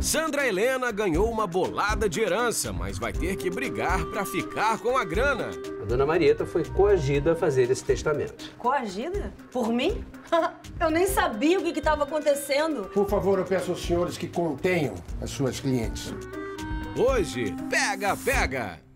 Sandra Helena ganhou uma bolada de herança, mas vai ter que brigar para ficar com a grana. A dona Marieta foi coagida a fazer esse testamento. Coagida? Por mim? eu nem sabia o que estava acontecendo. Por favor, eu peço aos senhores que contenham as suas clientes. Hoje, pega, pega!